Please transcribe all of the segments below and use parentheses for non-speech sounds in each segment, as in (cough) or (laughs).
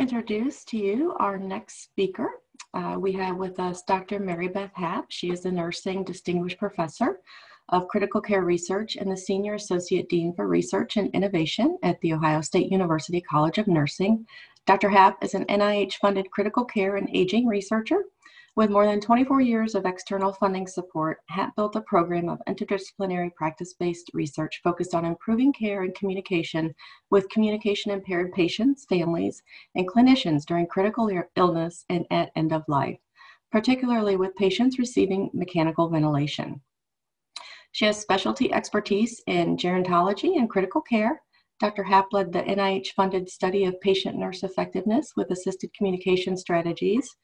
introduce to you our next speaker. Uh, we have with us Dr. Mary Beth Happ. She is a nursing distinguished professor of critical care research and the Senior Associate Dean for Research and Innovation at The Ohio State University College of Nursing. Dr. Happ is an NIH funded critical care and aging researcher with more than 24 years of external funding support, Happ built a program of interdisciplinary practice-based research focused on improving care and communication with communication-impaired patients, families, and clinicians during critical illness and at end of life, particularly with patients receiving mechanical ventilation. She has specialty expertise in gerontology and critical care. Dr. Happ led the NIH-funded study of patient-nurse effectiveness with assisted communication strategies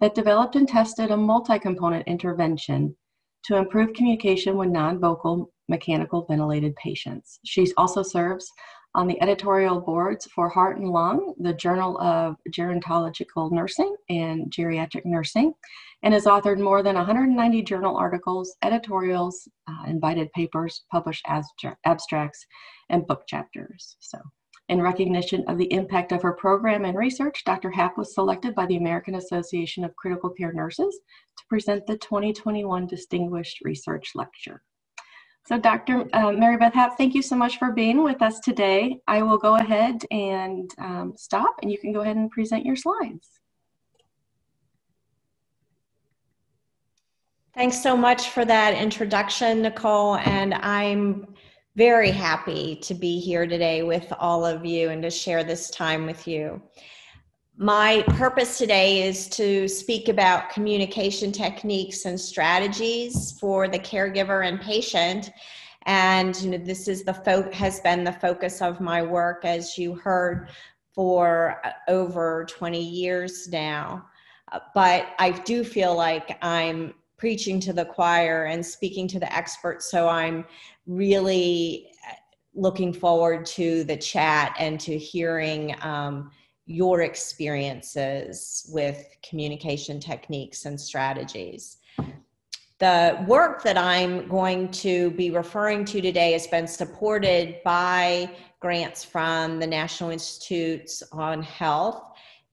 that developed and tested a multi-component intervention to improve communication with non-vocal mechanical ventilated patients. She also serves on the editorial boards for Heart and Lung, the Journal of Gerontological Nursing and Geriatric Nursing, and has authored more than 190 journal articles, editorials, uh, invited papers, published abstracts, and book chapters. So in recognition of the impact of her program and research, Dr. Happ was selected by the American Association of Critical Care Nurses to present the 2021 Distinguished Research Lecture. So Dr. Uh, Mary Beth Happ, thank you so much for being with us today. I will go ahead and um, stop and you can go ahead and present your slides. Thanks so much for that introduction, Nicole. And I'm very happy to be here today with all of you and to share this time with you. My purpose today is to speak about communication techniques and strategies for the caregiver and patient. And you know, this is the fo- has been the focus of my work, as you heard, for uh, over 20 years now. Uh, but I do feel like I'm preaching to the choir and speaking to the experts. So I'm really uh, looking forward to the chat and to hearing um, your experiences with communication techniques and strategies. The work that I'm going to be referring to today has been supported by grants from the National Institutes on Health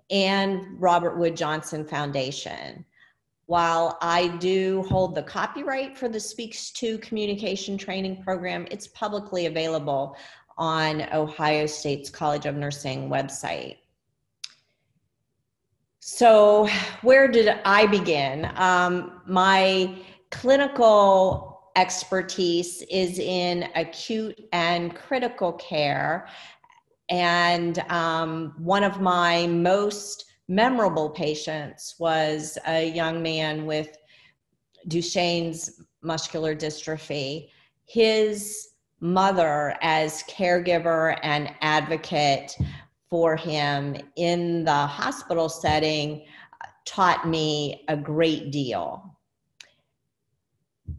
and Robert Wood Johnson Foundation. While I do hold the copyright for the SPEACS 2 Communication Training Program, it's publicly available on Ohio State's College of Nursing website. So, where did I begin? Um, my clinical expertise is in acute and critical care. And um, one of my most memorable patients was a young man with Duchenne's muscular dystrophy. His mother, as caregiver and advocate for him in the hospital setting, taught me a great deal.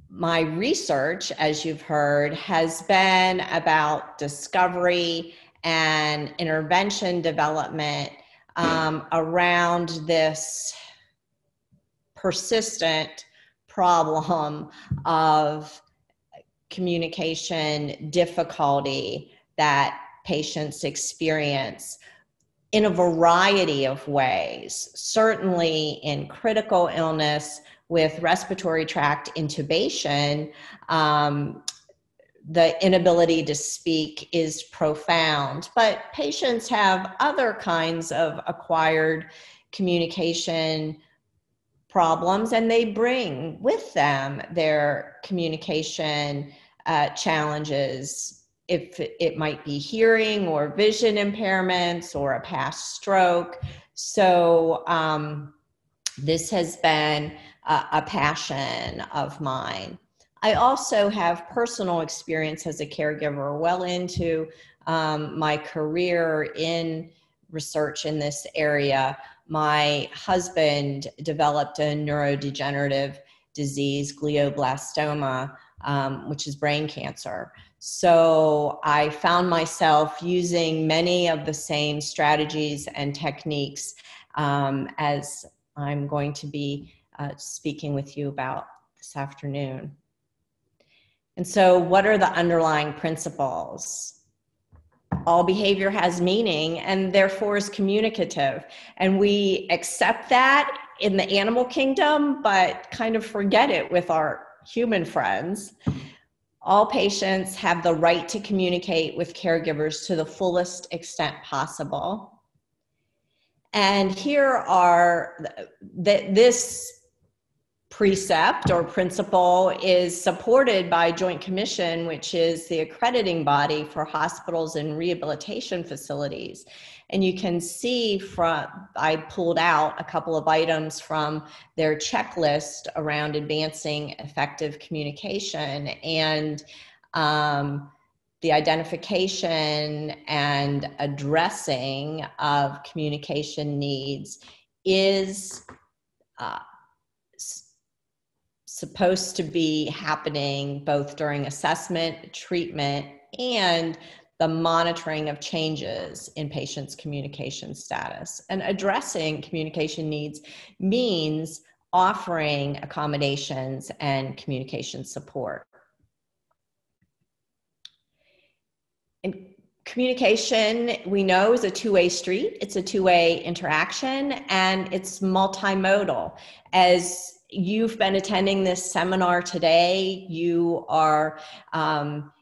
My research, as you've heard, has been about discovery and intervention development um, around this persistent problem of communication difficulty that patients experience in a variety of ways, certainly in critical illness with respiratory tract intubation. Um, the inability to speak is profound. But patients have other kinds of acquired communication problems, and they bring with them their communication uh, challenges. If it might be hearing or vision impairments or a past stroke. So, um, this has been a, a passion of mine. I also have personal experience as a caregiver well into um, my career in research in this area. My husband developed a neurodegenerative disease, glioblastoma, um, which is brain cancer. So I found myself using many of the same strategies and techniques um, as I'm going to be uh, speaking with you about this afternoon. And so, what are the underlying principles? all behavior has meaning and therefore is communicative. And we accept that in the animal kingdom, but kind of forget it with our human friends. All patients have the right to communicate with caregivers to the fullest extent possible. And here are that this precept or principle is supported by Joint Commission, which is the accrediting body for hospitals and rehabilitation facilities. And you can see from, I pulled out a couple of items from their checklist around advancing effective communication and um, the identification and addressing of communication needs is uh, supposed to be happening both during assessment, treatment, and the monitoring of changes in patients' communication status. And addressing communication needs means offering accommodations and communication support. And communication, we know, is a two way street, it's a two way interaction, and it's multimodal. As you've been attending this seminar today, you are um,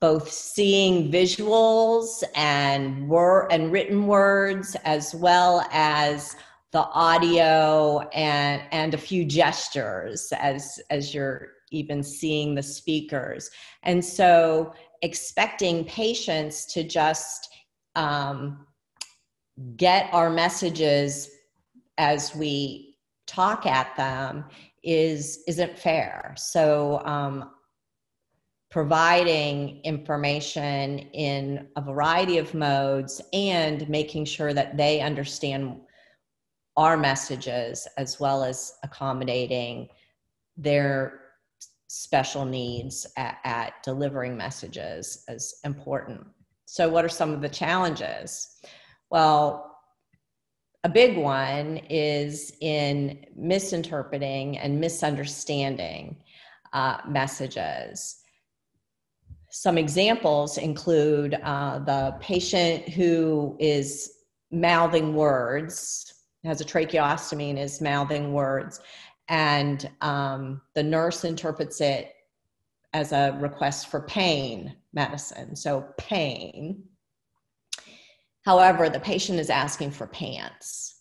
both seeing visuals and word and written words as well as the audio and and a few gestures as as you're even seeing the speakers. And so expecting patients to just um, get our messages as we talk at them is isn't fair so um, providing information in a variety of modes and making sure that they understand our messages as well as accommodating their special needs at, at, delivering messages is important. So, what are some of the challenges? Well, a big one is in misinterpreting and misunderstanding uh, messages. Some examples include uh, the patient who is mouthing words, has a tracheostomy and is mouthing words, and um, the nurse interprets it as a request for pain medicine. So, pain. However, the patient is asking for pants.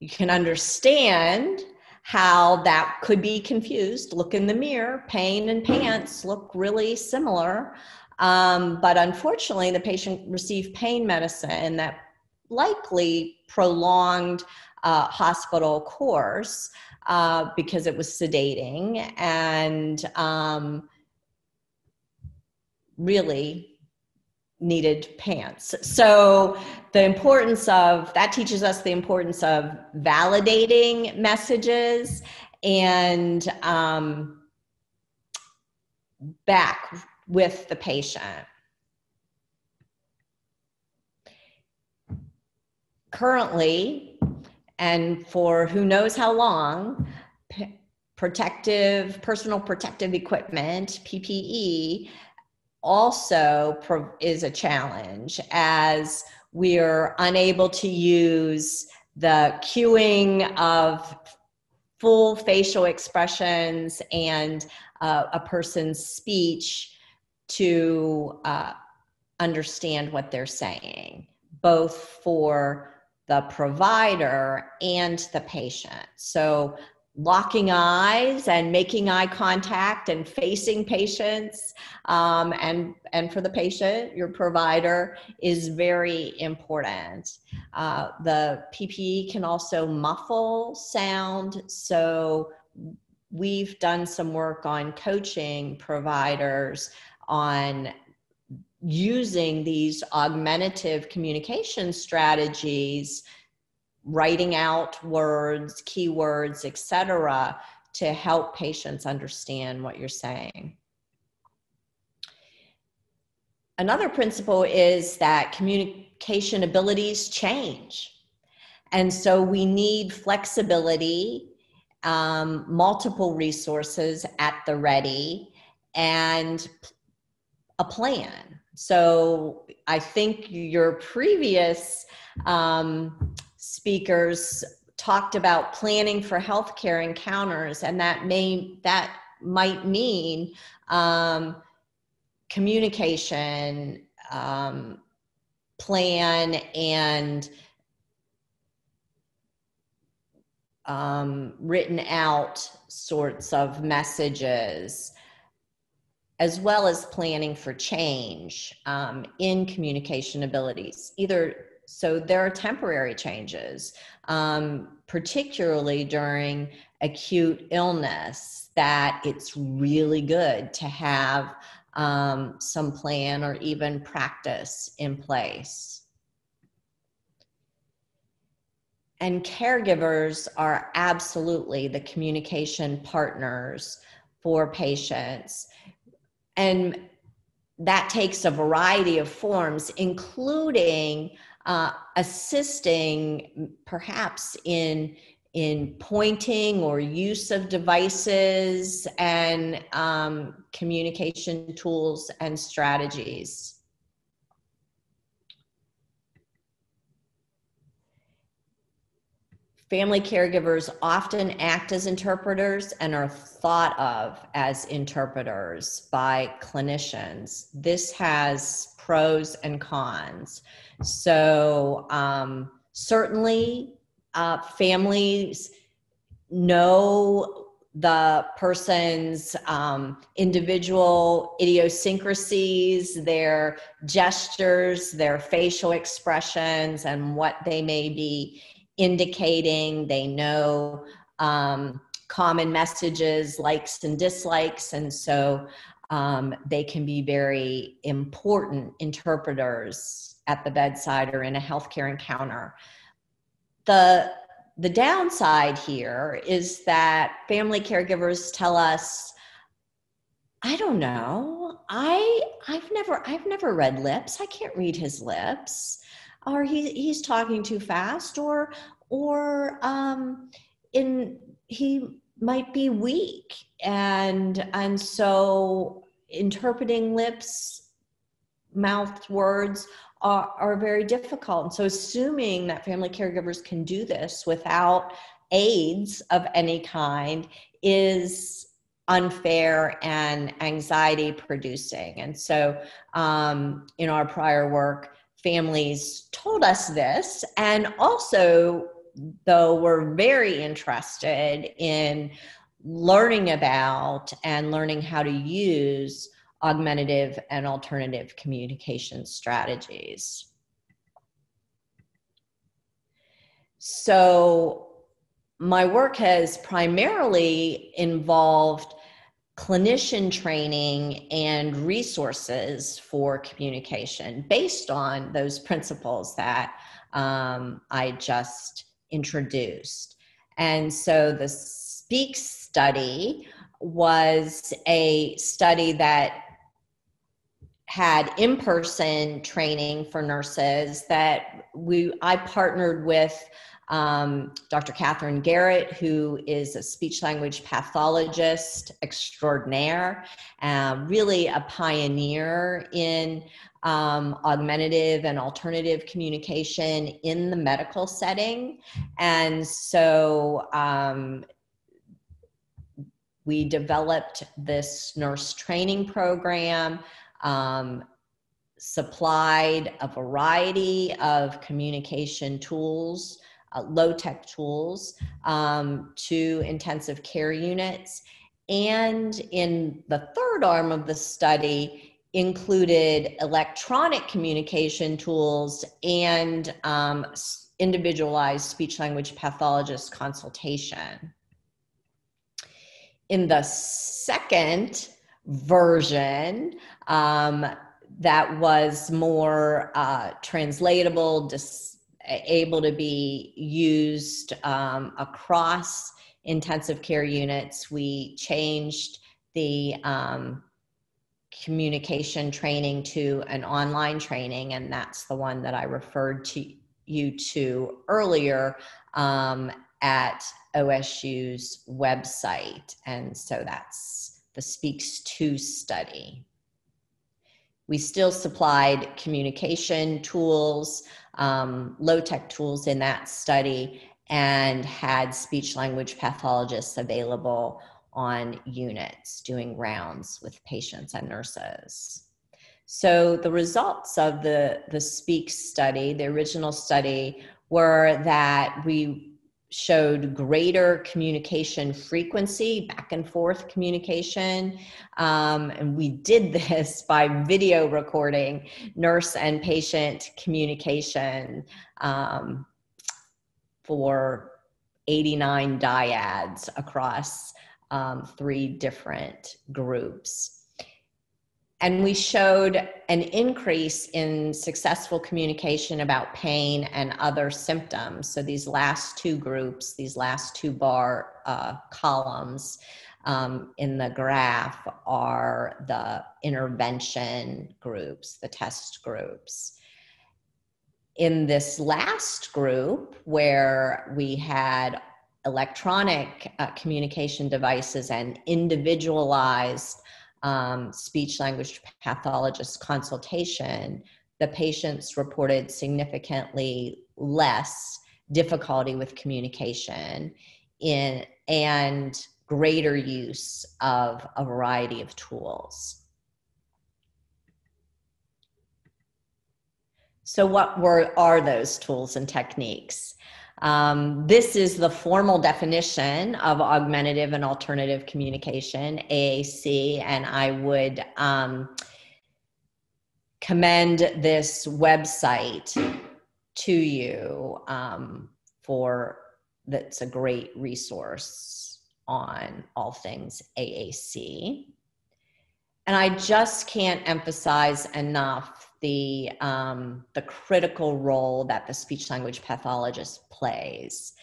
You can understand how that could be confused. Look in the mirror, pain and pants look really similar. Um, but unfortunately, the patient received pain medicine and that likely prolonged uh, hospital course uh, because it was sedating and um, really needed pants. So the importance of that teaches us the importance of validating messages and um, back with the patient. Currently, and for who knows how long, protective, personal protective equipment, PPE, also is a challenge as we're unable to use the cueing of full facial expressions and uh, a person's speech to uh, understand what they're saying, both for the provider and the patient. So locking eyes and making eye contact and facing patients um, and and for the patient your provider is very important. Uh, the ppe can also muffle sound so we've done some work on coaching providers on using these augmentative communication strategies writing out words, keywords, etc., to help patients understand what you're saying. Another principle is that communication abilities change. And so we need flexibility, um, multiple resources at the ready, and a plan. so I think your previous um, speakers talked about planning for healthcare encounters, and that may that might mean um, communication um, plan and um, written out sorts of messages, as well as planning for change um, in communication abilities. Either so, there are temporary changes, um, particularly during acute illness, that it's really good to have um, some plan or even practice in place. And caregivers are absolutely the communication partners for patients. And that takes a variety of forms, including uh, assisting perhaps in in pointing or use of devices and um, communication tools and strategies. Family caregivers often act as interpreters and are thought of as interpreters by clinicians. This has pros and cons. So, um, certainly, uh, families know the person's um, individual idiosyncrasies, their gestures, their facial expressions, and what they may be indicating. They know um, common messages, likes and dislikes, and so um, they can be very important interpreters at the bedside or in a healthcare encounter. The the downside here is that family caregivers tell us i don't know. I i've never i've never read lips. I can't read his lips. Or he, he's talking too fast. Or or um, in he might be weak. And and so interpreting lips mouth words are, are very difficult. And so assuming that family caregivers can do this without aids of any kind is unfair and anxiety producing. And so um, in our prior work families told us this. And also though we're very interested in learning about and learning how to use augmentative and alternative communication strategies. So, my work has primarily involved clinician training and resources for communication based on those principles that um, I just introduced. And so the SPEACS study was a study that had in-person training for nurses that we I partnered with um, Dr. Kathryn Garrett, who is a speech language pathologist extraordinaire, uh, really a pioneer in um, augmentative and alternative communication in the medical setting. And so um, we developed this nurse training program. Um, supplied a variety of communication tools uh, low tech tools um, to intensive care units. And in the third arm of the study, included electronic communication tools and um, individualized speech language pathologist consultation. In the second version, um, that was more uh, translatable, dis- able to be used um, across intensive care units. We changed the um, communication training to an online training, and that's the one that I referred to you to earlier um, at OSU's website. And so that's the SPEACS 2 study. we still supplied communication tools, um, low tech tools in that study, and had speech language pathologists available on units doing rounds with patients and nurses. So the results of the, the SPEACS study, the original study, were that we showed greater communication frequency, back and forth communication. Um, and we did (laughs) this by video recording nurse and patient communication um, for 89 dyads across um, three different groups and we showed an increase in successful communication about pain and other symptoms. So these last two groups, these last two bar uh, columns um, in the graph are the intervention groups, the test groups. In this last group, where we had electronic uh, communication devices and individualized um, speech language pathologist consultation, the patients reported significantly less difficulty with communication in and greater use of a variety of tools. So, what were are those tools and techniques? Um, this is the formal definition of augmentative and alternative communication, AAC, and I would um, commend this website to you um, for that's a great resource on all things AAC. And I just can't emphasize enough the um, the critical role that the speech language pathologist plays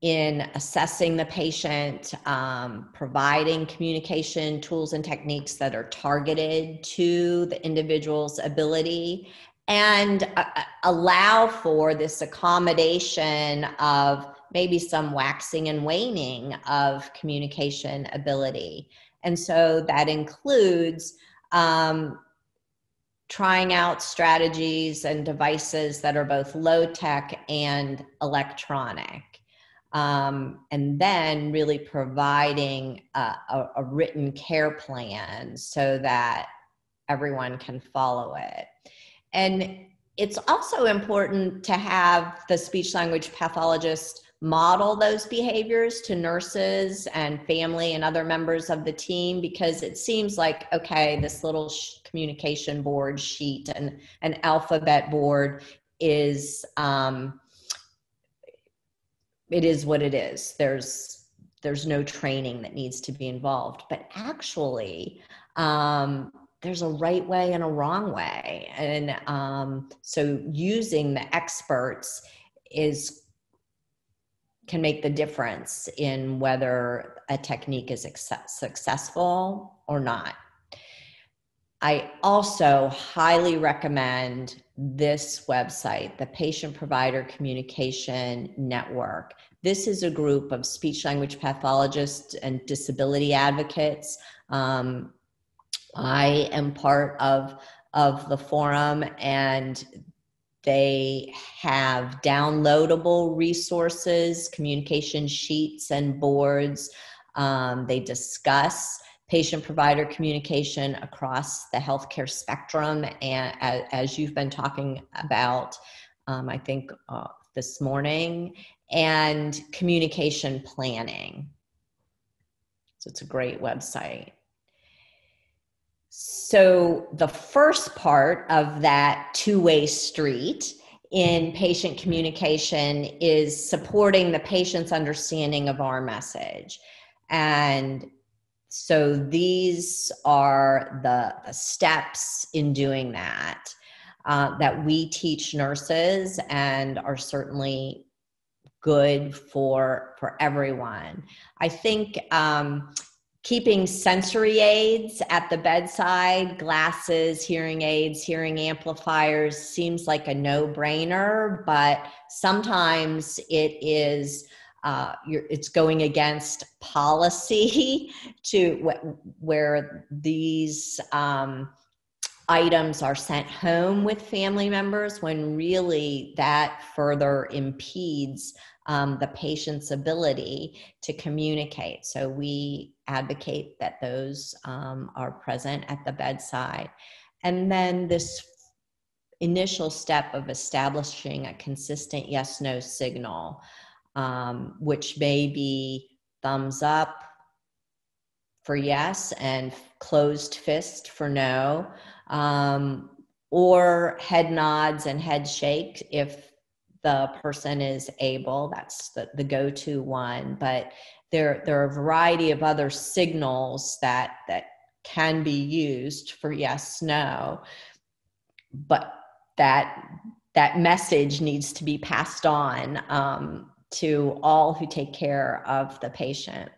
in assessing the patient, um, providing communication tools and techniques that are targeted to the individual's ability, and uh, uh allow for this accommodation of maybe some waxing and waning of communication ability. And so that includes um, trying out strategies and devices that are both low tech and electronic. Um, and then really providing a, a, a written care plan so that everyone can follow it. And it's also important to have the speech language pathologist model those behaviors to nurses and family and other members of the team because it seems like okay this little sh- communication board sheet and an alphabet board is um, it is what it is. There's there's no training that needs to be involved. But actually um, there's a right way and a wrong way. And um, so using the experts is can make the difference in whether a technique is successful or not. I also highly recommend this website, the Patient Provider Communication Network. This is a group of speech language pathologists and disability advocates. Um, I am part of, of the forum, and they have downloadable resources, communication sheets, and boards. Um, they discuss patient provider communication across the healthcare spectrum. And as, you've been talking about, um, I think uh, this morning, and communication planning. So it's a great website. So, the first part of that two way street in patient communication is supporting the patient's understanding of our message. And so, these are the, steps in doing that uh, that we teach nurses and are certainly good for for everyone. I think um, keeping sensory aids at the bedside, glasses, hearing aids, hearing amplifiers seems like a no brainer, but sometimes it is. Uh, it's going against policy (laughs) to wh- where these um, items are sent home with family members when really that further impedes um, the patient's ability to communicate. So we advocate that those um, are present at the bedside. And then this initial step of establishing a consistent yes no signal, um, which may be thumbs up for yes and closed fist for no, um, or head nods and head shake if the person is able. That's the, the go to one. But there, there are a variety of other signals that, that can be used for yes no but that that message needs to be passed on um, to all who take care of the patient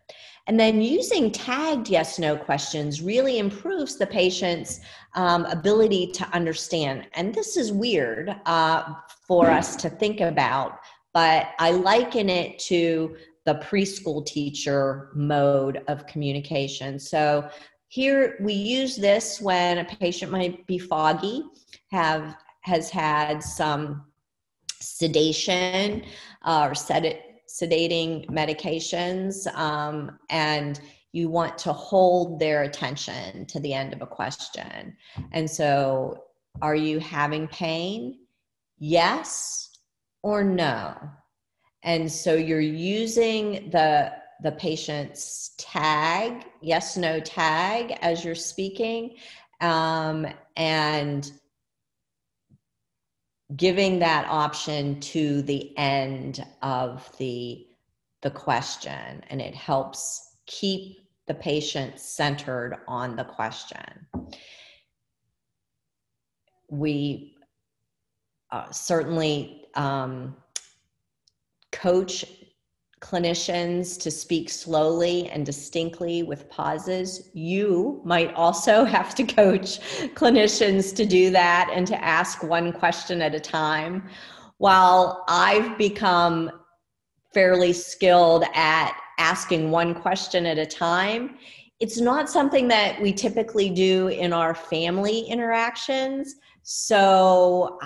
and then using tagged yes no questions really improves the patient's um, ability to understand. And this is weird uh, for us to think about, but I liken it to the preschool teacher mode of communication. So here we use this when a patient might be foggy, have has had some sedation uh, or sed- sedating medications um, and you want to hold their attention to the end of a question. And so, are you having pain? Yes or no? And so you're using the the patient's tag, yes, no tag as you're speaking, um, and giving that option to the end of the the question and it helps keep the patient centered on the question. We uh, certainly um, coach clinicians to speak slowly and distinctly with pauses. You might also (laughs) have to coach clinicians to do that and to ask one question at a time. While I've become fairly skilled at asking one question at a time, it's not something that we typically do in our family interactions. So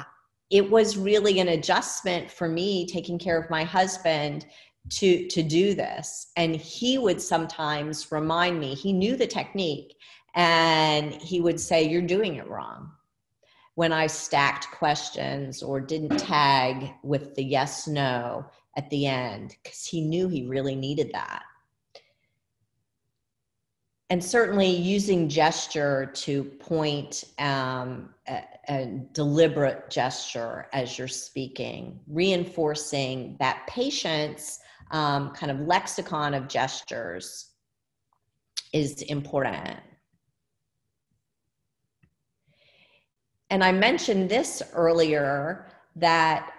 it was really an adjustment for me taking care of my husband to to do this. And he would sometimes remind me he knew the technique and he would say you're doing it wrong. When i stacked questions or didn't tag with the yes no at the end because he knew he really needed that. And certainly using gesture to point um, a, a, deliberate gesture as you're speaking, reinforcing that patient's um, kind of lexicon of gestures is important. And I mentioned this earlier that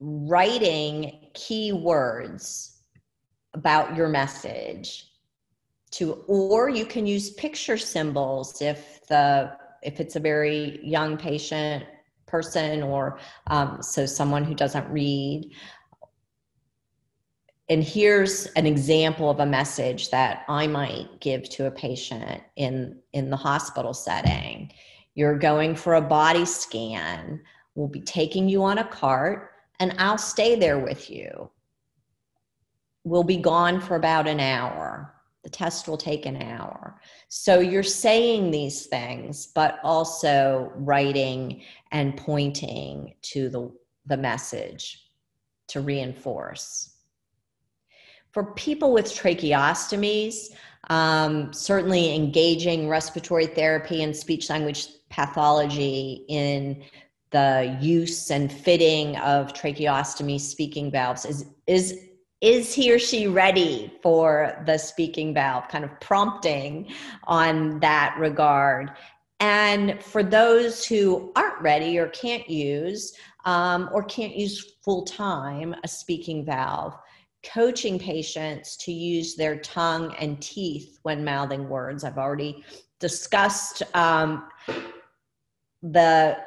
writing key words about your message to or you can use picture symbols if the if it's a very young patient person or um, so someone who doesn't read and here's an example of a message that I might give to a patient in in the hospital setting. You're going for a body scan. We'll be taking you on a cart and I'll stay there with you. We'll be gone for about an hour. The test will take an hour. So you're saying these things, but also writing and pointing to the, the message to reinforce. For people with tracheostomies, um, certainly engaging respiratory therapy and speech language pathology in the use and fitting of tracheostomy speaking valves is is is he or she ready for the speaking valve kind of prompting on that regard. And for those who aren't ready or can't use um, or can't use full time a speaking valve coaching patients to use their tongue and teeth when mouthing words. I've already discussed um, the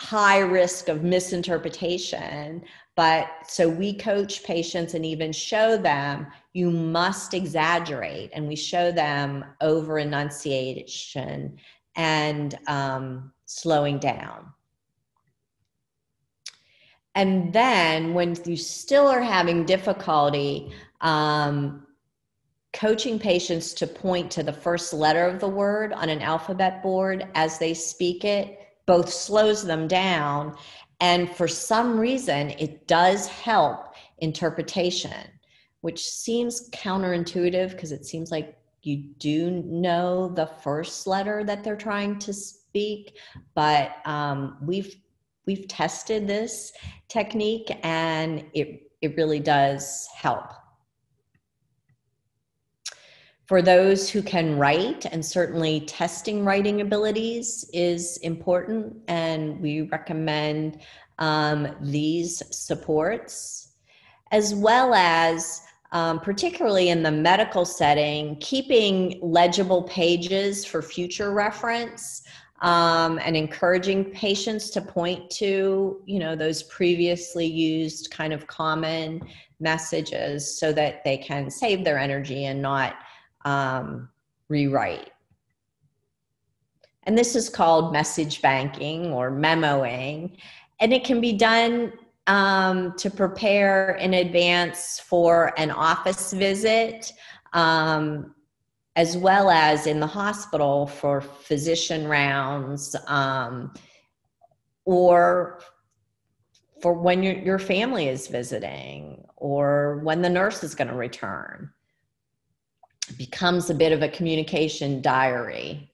high risk of misinterpretation. But so we coach patients and even show them you must exaggerate, and we show them over enunciation and um, slowing down. And then when you still are having difficulty, um, coaching patients to point to the first letter of the word on an alphabet board as they speak it both slows them down. And for some reason it does help interpretation which seems counterintuitive because it seems like you do know the first letter that they're trying to speak. But um, we've we've tested this technique and it it really does help. For those who can write and certainly testing writing abilities is important and we recommend um, these supports as well as um, particularly in the medical setting keeping legible pages for future reference um, and encouraging patients to point to you know those previously used kind of common messages so that they can save their energy and not um, rewrite. And this is called message banking or memoing. And it can be done um, to prepare in advance for an office visit, um, as well as in the hospital for physician rounds um, or for when your, your family is visiting or when the nurse is going to return it becomes a bit of a communication diary.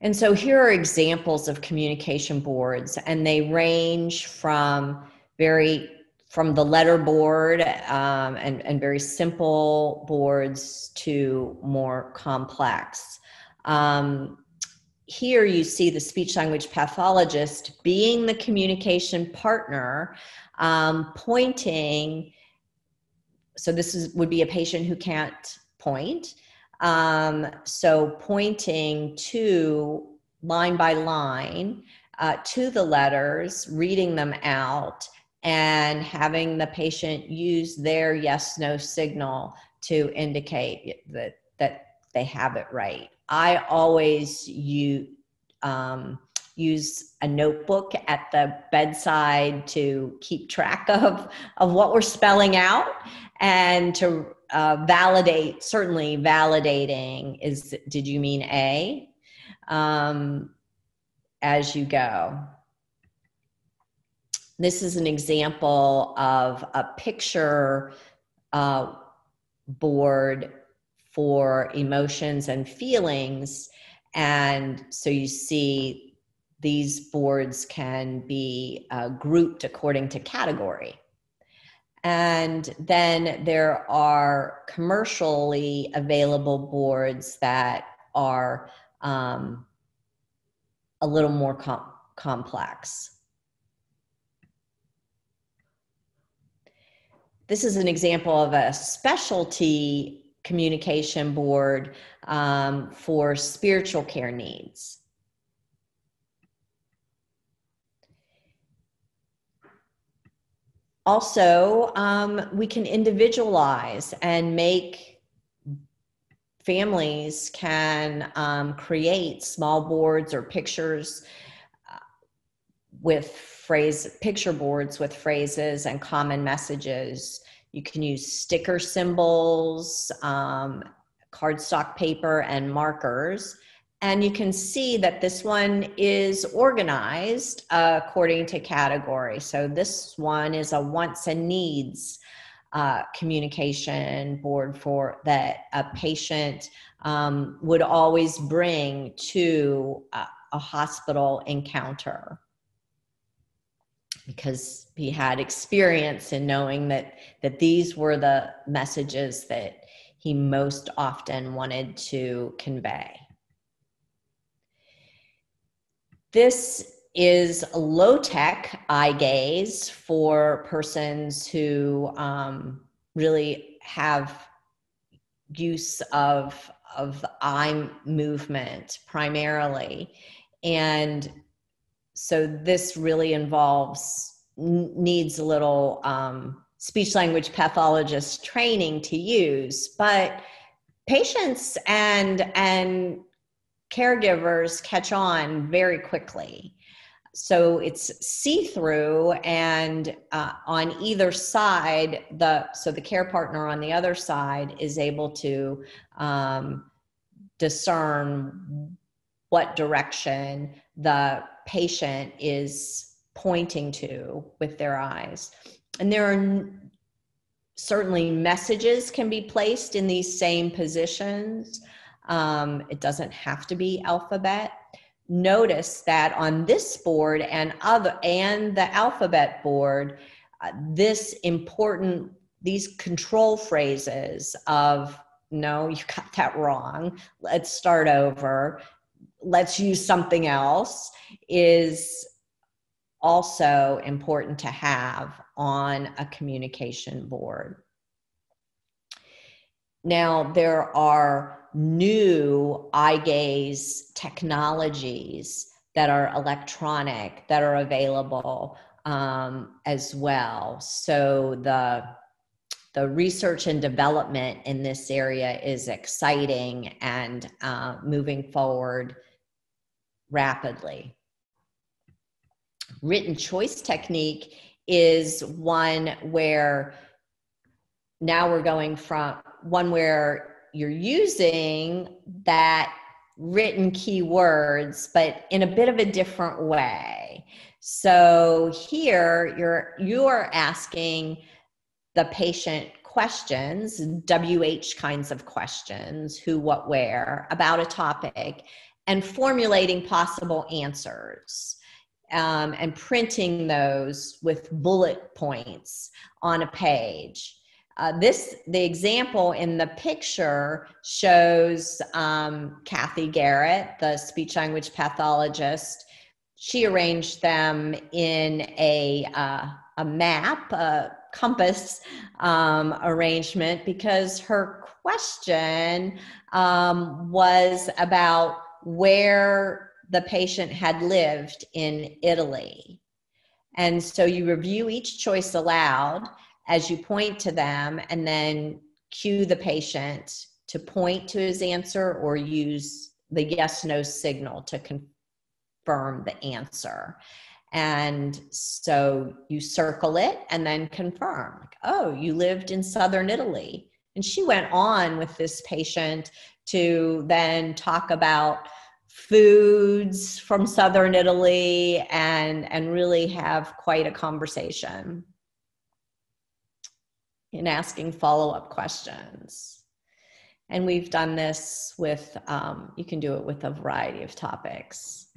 And so here are examples of communication boards, and they range from very from the letter board um, and, and very simple boards to more complex. Um, here you see the speech language pathologist being the communication partner, um, pointing. So this is would be a patient who can't point. Um, so pointing to line by line uh, to the letters, reading them out, and having the patient use their yes no signal to indicate that that they have it right. I always use, um, use a notebook at the bedside to keep track of, of what we're spelling out and to uh, validate, certainly validating is, did you mean A? Um, as you go. This is an example of a picture uh, board for emotions and feelings. And so you see these boards can be uh, grouped according to category. And then there are commercially available boards that are um, a little more com- complex. This is an example of a specialty communication board um, for spiritual care needs. Also, um, we can individualize and make families can um, create small boards or pictures uh, with phrase picture boards with phrases and common messages you can use sticker symbols, um, cardstock paper, and markers. And you can see that this one is organized uh, according to category. So this one is a wants and needs uh, communication board for that a patient um, would always bring to a, a hospital encounter because he had experience in knowing that that these were the messages that he most often wanted to convey. This is low tech eye gaze for persons who um, really have use of of eye movement primarily and so this really involves needs a little um, speech language pathologist training to use, but patients and and caregivers catch on very quickly. So it's see through and uh, on either side the so the care partner on the other side is able to um, discern what direction the patient is pointing to with their eyes. And there are certainly messages can be placed in these same positions. Um, it doesn't have to be alphabet. Notice that on this board and other and the alphabet board uh, this important these control phrases of no you got that wrong. Let's start over let's use something else is also important to have on a communication board now there are new eye gaze technologies that are electronic that are available um, as well. So the the research and development in this area is exciting and uh, moving forward rapidly. Written choice technique is one where now we're going from one where you're using that written keywords but in a bit of a different way so here you're you are asking the patient questions wh kinds of questions who what where about a topic and formulating possible answers um, and printing those with bullet points on a page uh, this the example in the picture shows um, Kathy Garrett, the speech language pathologist. She arranged them in a uh, a map, a compass um, arrangement, because her question um, was about where the patient had lived in Italy. And so you review each choice aloud as you point to them and then cue the patient to point to his answer or use the yes no signal to confirm the answer. And so you circle it and then confirm, like, oh, you lived in southern Italy. And she went on with this patient to then talk about foods from southern Italy and, and really have quite a conversation in asking follow up questions. And we've done this with, um, you can do it with a variety of topics.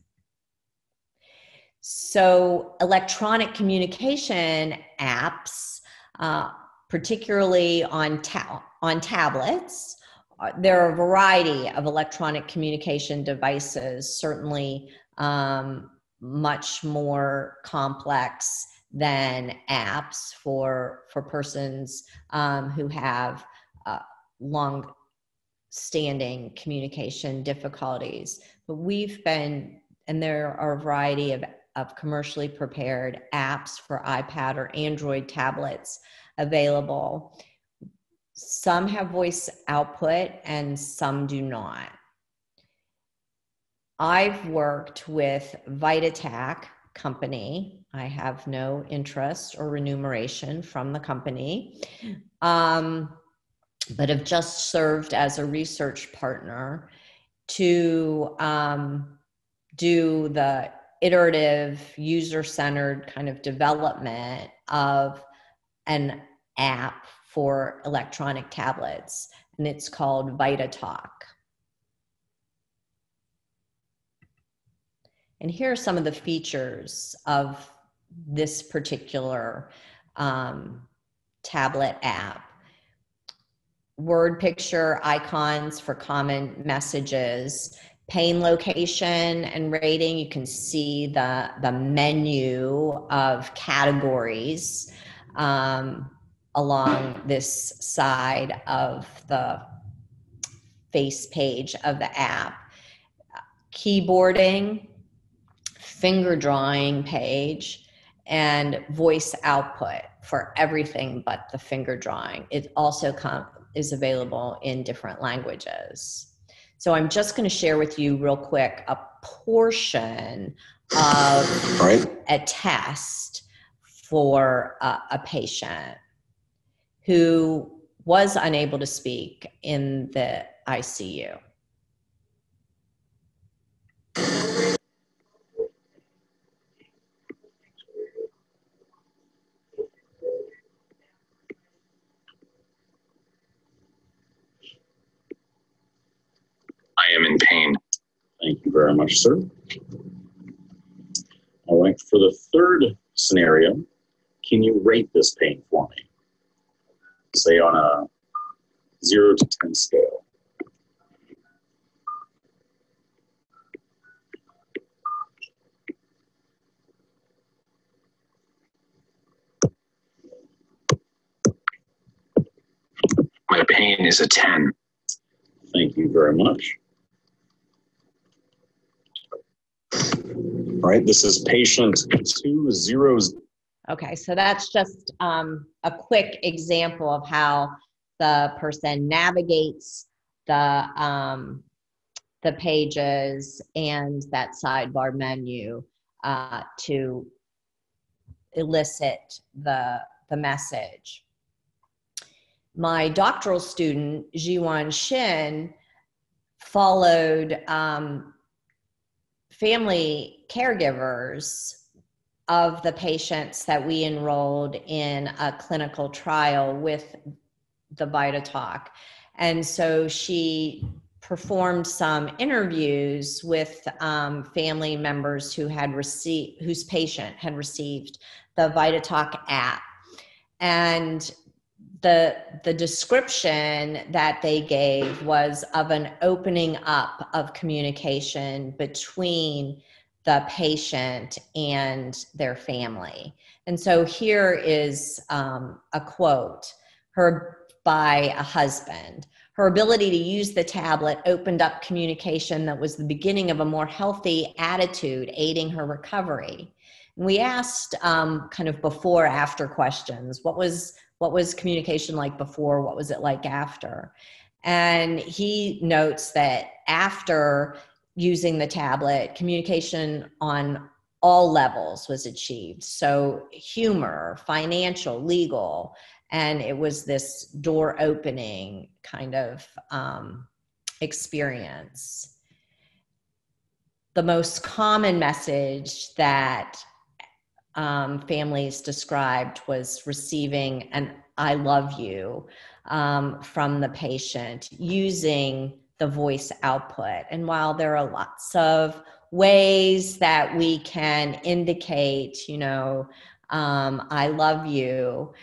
So, electronic communication apps, uh, particularly on, ta- on tablets, there are a variety of electronic communication devices, certainly um, much more complex than apps for for persons um, who have uh, long standing communication difficulties. But we've been and there are a variety of, of commercially prepared apps for ipad or android tablets available some have voice output and some do not i've worked with Vidatak company. I have no interest or remuneration from the company, um, but have just served as a research partner to um, do the iterative, user centered kind of development of an app for electronic tablets. And it's called VidaTalk. And here are some of the features of this particular um, tablet app. Word picture icons for common messages, pain location and rating. You can see the, the menu of categories um, along this side of the face page of the app. Keyboarding, finger drawing page and voice output for everything but the finger drawing. It also com- is available in different languages. So I'm just going to share with you real quick a portion of right. a test for a, a patient who was unable to speak in the ICU. I am in pain. Thank you very much, sir. All right, for the third scenario, can you rate this pain for me? Say on a zero to 10 scale. My pain is a 10. Thank you very much. All right, this is patient two zeros. Okay, so that's just um, a quick example of how the person navigates the um, the pages and that sidebar menu uh, to elicit the the message. My doctoral student Jiwan Shin followed um, family caregivers of the patients that we enrolled in a clinical trial with the VidaTalk. And so she performed some interviews with um, family members who had received, whose patient had received the VidaTalk app. And the the description that they gave was of an opening up of communication between the patient and their family. And so here is um, a quote her by a husband. Her ability to use the tablet opened up communication that was the beginning of a more healthy attitude aiding her recovery. And we asked um, kind of before after questions what was what was communication like before? What was it like after? And he notes that after using the tablet communication on all levels was achieved. So humor financial legal and it was this door opening kind of um, experience. The most common message that um, families described was receiving an I love you um, from the patient using the voice output. And while there are lots of ways that we can indicate, you know, um, I love you,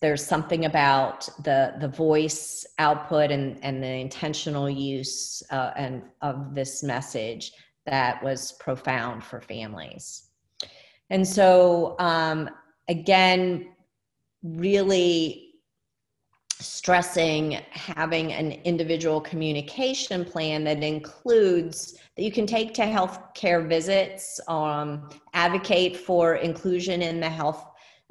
there's something about the the voice output and and the intentional use uh, and of this message that was profound for families and so, um, again, really stressing having an individual communication plan that includes that you can take to healthcare visits, um, advocate for inclusion in the health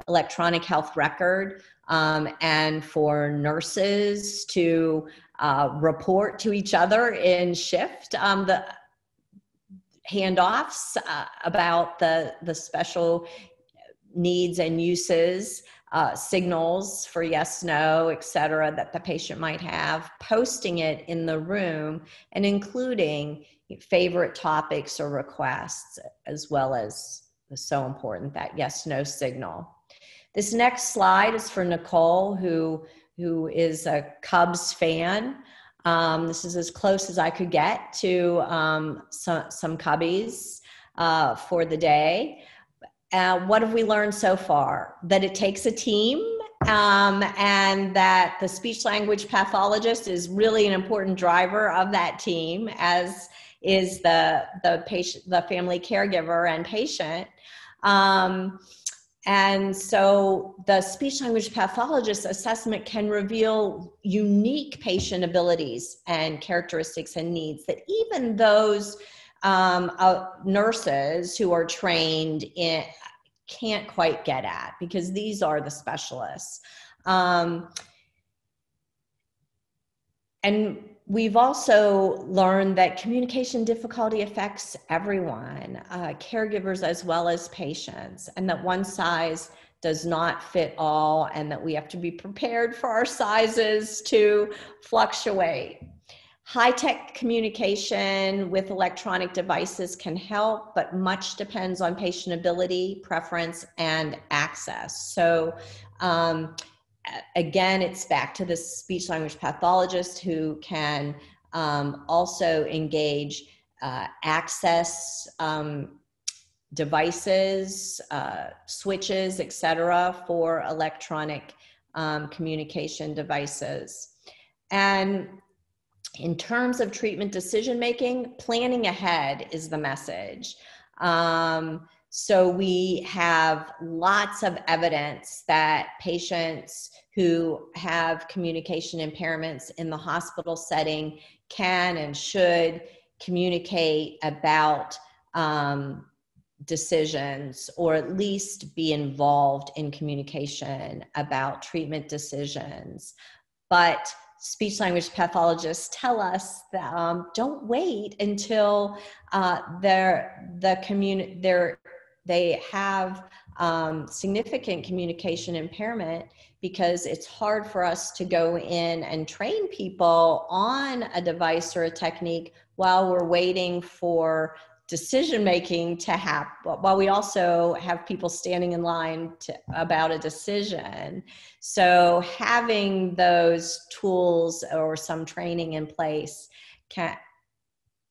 electronic health record, um, and for nurses to uh, report to each other in shift. Um, the handoffs uh, about the, the special needs and uses, uh, signals for yes, no, et cetera, that the patient might have, posting it in the room, and including favorite topics or requests, as well as so important that yes, no signal. This next slide is for Nicole, who, who is a Cubs fan. Um, this is as close as I could get to um, some, some cubbies uh, for the day. Uh, what have we learned so far? That it takes a team um, and that the speech language pathologist is really an important driver of that team, as is the, the patient, the family caregiver and patient. Um, and so the speech language pathologist assessment can reveal unique patient abilities and characteristics and needs that even those um, uh, nurses who are trained in can't quite get at because these are the specialists. Um, and we've also learned that communication difficulty affects everyone, uh, caregivers as well as patients, and that one size does not fit all, and that we have to be prepared for our sizes to fluctuate. High tech communication with electronic devices can help, but much depends on patient ability, preference, and access. So, um, again, it's back to the speech language pathologist who can um, also engage uh, access um, devices, uh, switches, etc., for electronic um, communication devices. And in terms of treatment decision making, planning ahead is the message. Um, so we have lots of evidence that patients who have communication impairments in the hospital setting can and should communicate about um, decisions or at least be involved in communication about treatment decisions. But speech language pathologists tell us that um, don't wait until uh, they're the community they're they have um, significant communication impairment because it's hard for us to go in and train people on a device or a technique while we're waiting for decision making to happen while we also have people standing in line to, about a decision so having those tools or some training in place can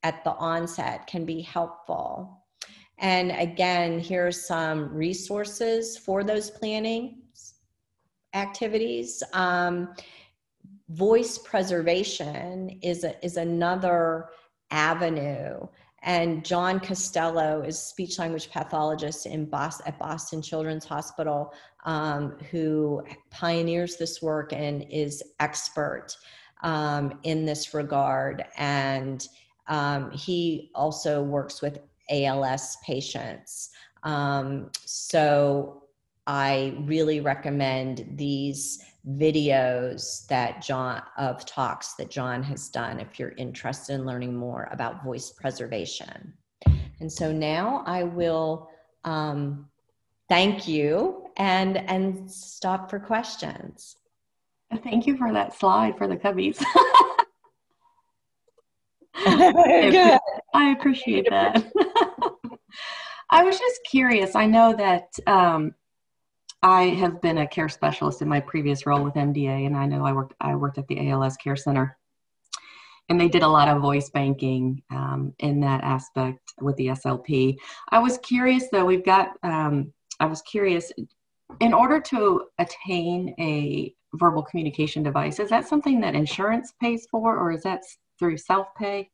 at the onset can be helpful and again, here's some resources for those planning activities. Um, voice preservation is, a, is another avenue. And John Costello is speech language pathologist in Boston, at Boston Children's Hospital, um, who pioneers this work and is expert um, in this regard. And um, he also works with ALS patients. Um, so I really recommend these videos that John of talks that John has done if you're interested in learning more about voice preservation. And so now I will um, thank you and and stop for questions. Thank you for that slide for the cubbies. (laughs) (laughs) I appreciate that. (laughs) I was just curious. I know that um, I have been a care specialist in my previous role with MDA, and I know I worked I worked at the ALS Care Center, and they did a lot of voice banking um, in that aspect with the SLP. I was curious though. We've got. Um, I was curious. In order to attain a verbal communication device, is that something that insurance pays for, or is that through self pay?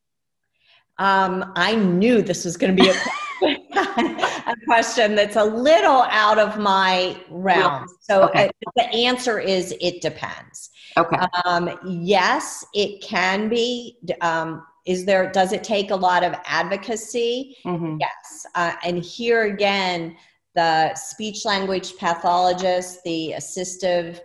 Um, I knew this was going to be a (laughs) a question that's a little out of my realm. So okay. uh, the answer is it depends. Okay. Um, yes, it can be. Um, is there? Does it take a lot of advocacy? Mm-hmm. Yes. Uh, and here again, the speech language pathologist, the assistive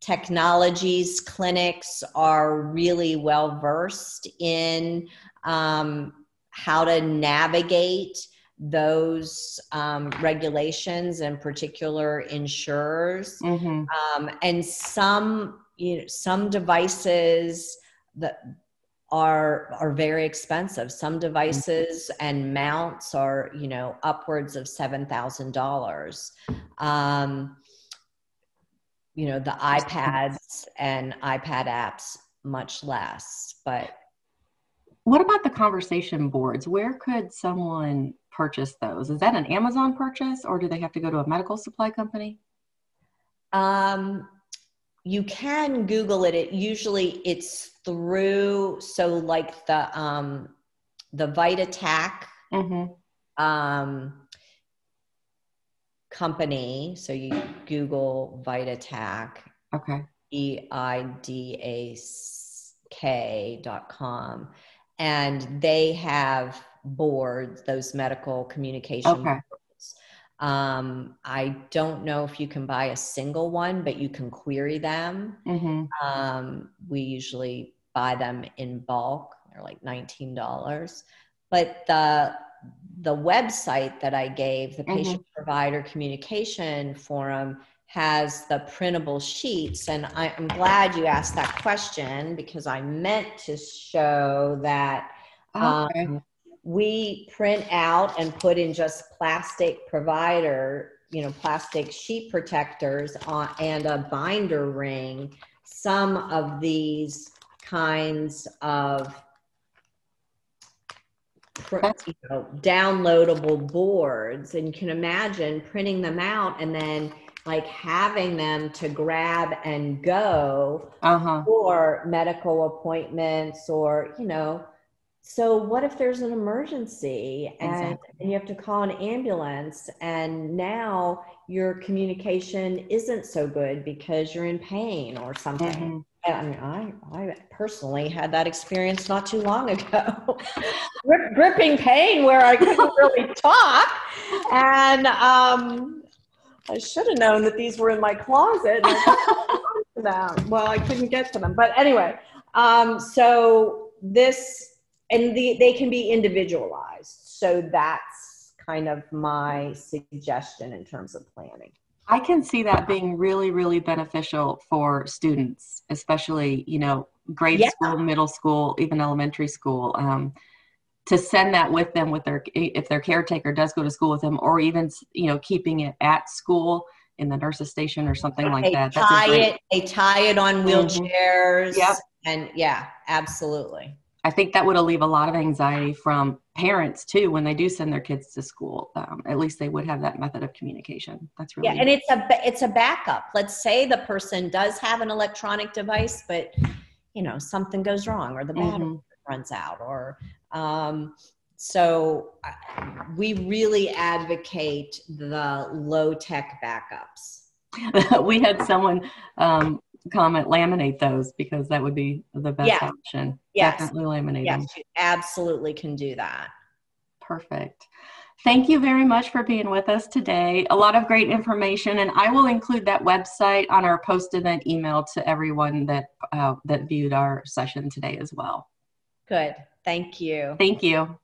technologies clinics are really well versed in um, how to navigate those um, regulations and particular insurers. Mm-hmm. um, and some you know some devices that are are very expensive. Some devices mm-hmm. and mounts are you know upwards of seven thousand um, dollars you know the ipads and ipad apps much less but what about the conversation boards? Where could someone purchase those? Is that an Amazon purchase or do they have to go to a medical supply company? Um, you can Google it. It usually it's through so like the um, the Vidatak mm-hmm. um, company. So you Google Vidatak. Okay. E I D A K dot com, and they have boards, those medical communication okay. boards. Um, I don't know if you can buy a single one, but you can query them. hmm Um, we usually buy them in bulk. They're like nineteen dollars. But the the website that I gave, the Mhm. Patient Provider Communication Forum, has the printable sheets, and I, I'm glad you asked that question because I meant to show that Okay. um, we print out and put in just plastic provider, you know, plastic sheet protectors on, and a binder ring. Some of these kinds of you know, downloadable boards, and you can imagine printing them out and then like having them to grab and go Uh-huh. or medical appointments or you know so what if there's an emergency and, Exactly. and you have to call an ambulance and now your communication isn't so good because you're in pain or something Mhm. I mean, I, I personally had that experience not too long ago. (laughs) Grip, gripping pain where I couldn't (laughs) really talk. And um, I should have known that these were in my closet. and I couldn't get (laughs) to them. Well, I couldn't get to them. But anyway, um, so this, and the, they can be individualized. So that's kind of my suggestion in terms of planning. I can see that being really, really beneficial for students, especially, you know, grade Yeah. school, middle school, even elementary school. Um, to send that with them with their if their caretaker does go to school with them or even you know keeping it at school in the nurses station or something like they that that's tie a great it they tie it on wheelchairs Yep. and yeah absolutely i think that would alleviate a lot of anxiety from parents too when they do send their kids to school. Um, at least they would have that method of communication. That's really yeah and it's a it's a backup. Let's say the person does have an electronic device but you know something goes wrong or the battery Mhm. runs out or um, so we really advocate the low tech backups. (laughs) We had someone um, comment laminate those because that would be the best Yeah. option Yes. definitely laminate them yes you absolutely can do that Perfect. Thank you very much for being with us today. A lot of great information, and I will include that website on our post-event email to everyone that uh, that viewed our session today as well. good thank you Thank you.